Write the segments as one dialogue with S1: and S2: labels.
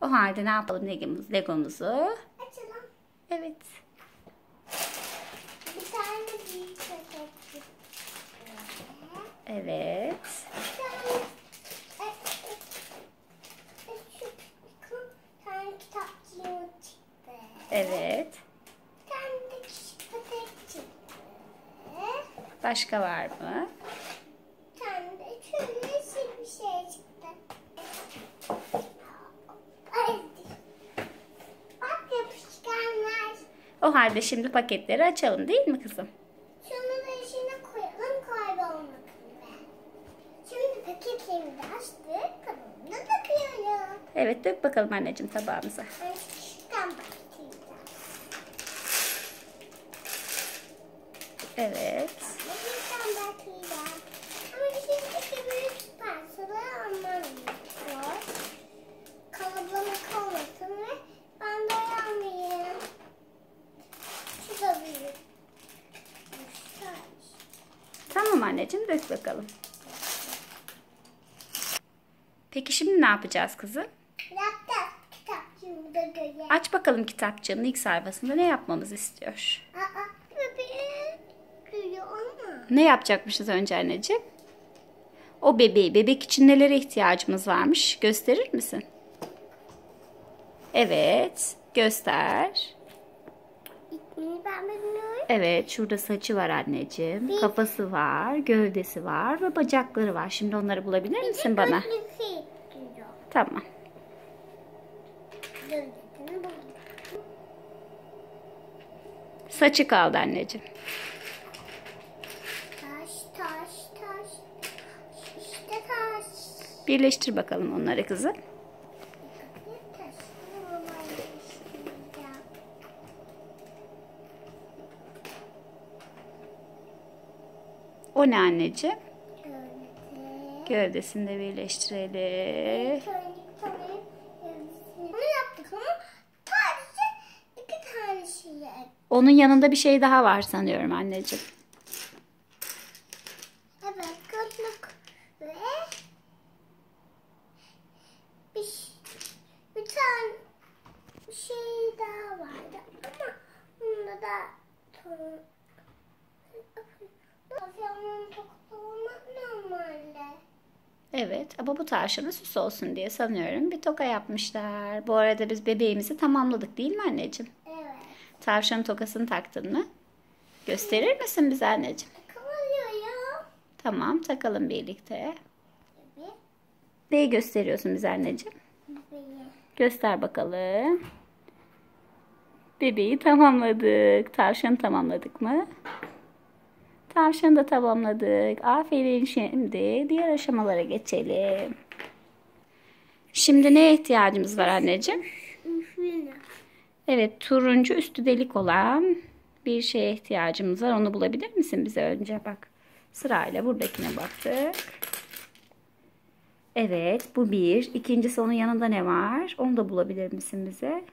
S1: O halde ne yapalım Legomuz, Legomuzu?
S2: Açalım.
S1: Evet.
S2: Bir tane büyük paket.
S1: Evet.
S2: Bir tane e, e, e, şu bir tane kitapçığım çıktı.
S1: Evet.
S2: Bir tane de küçük paket çıktı.
S1: Başka var mı?
S2: Bir tane de şöyle yeşil bir şey çıktı. Ay. Bak yapışkanlar.
S1: O halde şimdi paketleri açalım değil mi kızım?
S2: Şunu da içine koyalım kaybolmak üzere. Şimdi paketlerimi de açtık. Kabuğunu da takıyorum.
S1: Evet dök bakalım anneciğim tabağımıza.
S2: Ben.
S1: Evet.
S2: Küçükten başlayacağım. Ama içindeki büyük parçaları almam gerekiyor. Kalabalık olmasın ve ben dayanmayayım. Şu da büyük. Şu
S1: Tamam anneciğim dök bakalım. Peki şimdi ne yapacağız kızım? Aç bakalım kitapçığının ilk sayfasında ne yapmamızı istiyor.
S2: Aa, bebeğim gülüyor ama.
S1: Ne yapacakmışız önce anneciğim? O bebeği, bebek için nelere ihtiyacımız varmış gösterir misin? Evet, göster.
S2: İsmini ben.
S1: Evet, şurada saçı var anneciğim. Kafası var, gövdesi var ve bacakları var. Şimdi onları bulabilir misin bana? Tamam. Saçı kaldı anneciğim.
S2: Taş taş taş. İşte taş.
S1: Birleştir bakalım onları kızım. O ne anneciğim?
S2: Gövde.
S1: Gövdesini de birleştirelim.
S2: Bunu yaptık ama sadece iki tane şey.
S1: Onun yanında bir şey daha var sanıyorum anneciğim.
S2: Evet, gözlük ve bir, bir tane bir şey daha vardı ama bunda da ton- Tavşanın tokamak normalde.
S1: Evet ama bu tavşana süs olsun diye sanıyorum bir toka yapmışlar. Bu arada biz bebeğimizi tamamladık değil mi anneciğim?
S2: Evet.
S1: Tavşanın tokasını taktın mı? Gösterir misin bize anneciğim?
S2: Kavalıyor.
S1: Tamam takalım birlikte.
S2: Bebeği.
S1: Neyi gösteriyorsun bize anneciğim?
S2: Bebeği.
S1: Göster bakalım. Bebeği tamamladık. Tavşanı tamamladık mı? Tavşanı da tamamladık. Aferin şimdi diğer aşamalara geçelim. Şimdi neye ihtiyacımız var anneciğim? Evet turuncu üstü delik olan bir şeye ihtiyacımız var. Onu bulabilir misin bize önce? Bak sırayla buradakine baktık. Evet bu bir. İkincisi onun yanında ne var? Onu da bulabilir misin bize?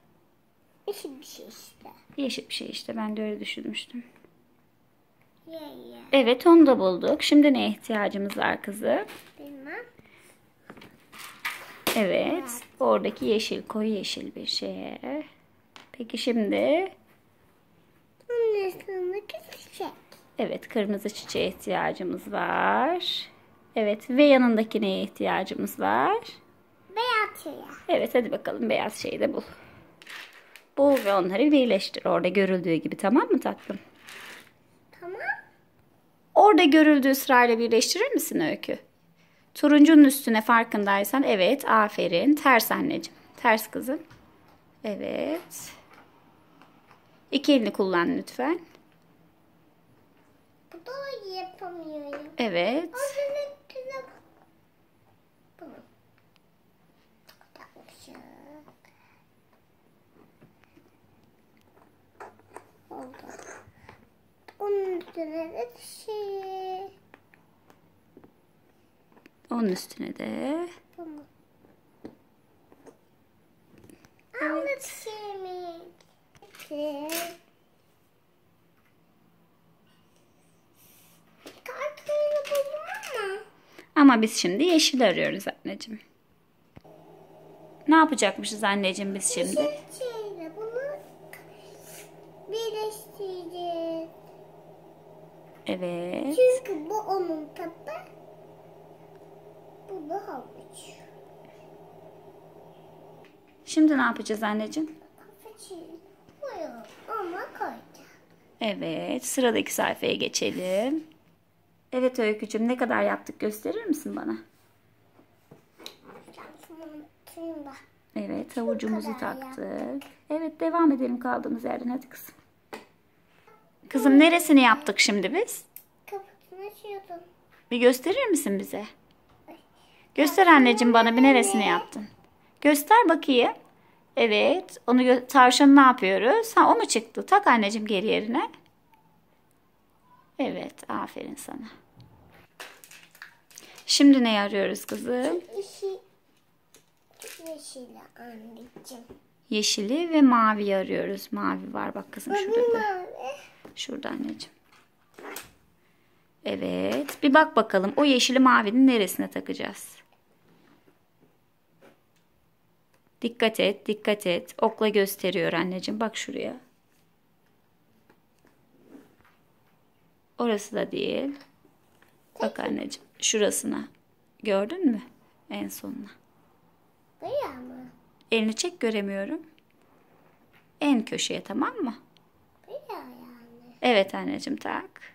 S2: Yeşil bir şey işte.
S1: Yeşil bir şey işte ben de öyle düşünmüştüm. Evet onu da bulduk. Şimdi neye ihtiyacımız var kızım?
S2: Bilmem.
S1: Evet oradaki yeşil koyu yeşil bir şeye. Peki şimdi
S2: Bunun üstündeki çiçek.
S1: evet kırmızı çiçeğe ihtiyacımız var. Evet ve yanındaki neye ihtiyacımız var?
S2: Beyaz şey.
S1: Evet hadi bakalım beyaz şeyi de bul. Bul ve onları birleştir orada görüldüğü gibi tamam mı tatlım? Orada görüldüğü sırayla birleştirir misin Öykü? Turuncunun üstüne farkındaysan evet aferin. Ters anneciğim. Ters kızım. Evet. İki elini kullan lütfen.
S2: Bu da yapamıyorum.
S1: Evet.
S2: Onun üstüne de şey.
S1: Onun üstüne de.
S2: Kartonu buldum ama.
S1: Biz şimdi yeşil arıyoruz anneciğim. Ne yapacakmışız anneciğim biz şimdi?
S2: Bunu birleştireceğiz.
S1: Evet.
S2: Çünkü bu onun tabi. Havuç.
S1: Şimdi ne yapacağız anneciğim?
S2: Ama.
S1: Evet. Sıradaki sayfaya geçelim. Evet Öykücüğüm ne kadar yaptık gösterir misin bana? Evet havucumuzu taktık. Evet devam edelim kaldığımız yerden hadi kızım. Kızım neresini yaptık şimdi biz?
S2: Kapısını açıyordum.
S1: Bir gösterir misin bize? Göster anneciğim bana bir neresini yaptın. Göster bakayım. Evet. Onu tavşanı ne yapıyoruz? Ha o mu çıktı? Tak anneciğim geri yerine. Evet. Aferin sana. Şimdi ne arıyoruz kızım?
S2: Yeşili anneciğim.
S1: Yeşili ve mavi arıyoruz. Mavi var bak kızım şurada.
S2: Mavi.
S1: Şurada anneciğim. Evet. Bir bak bakalım o yeşili mavinin neresine takacağız? Dikkat et, dikkat et. Okla gösteriyor anneciğim. Bak şuraya. Orası da değil. Bak anneciğim. Şurasına. Gördün mü? En sonuna.
S2: Buraya mı?
S1: Elini çek göremiyorum. En köşeye tamam mı?
S2: Buraya yani.
S1: Evet anneciğim tak.